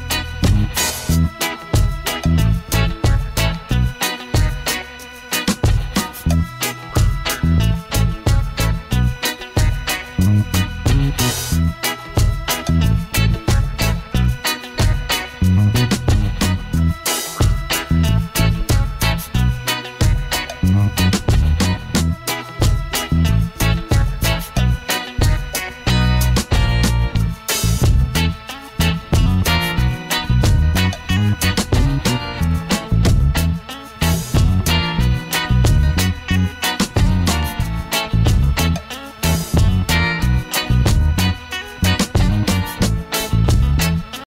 Bye.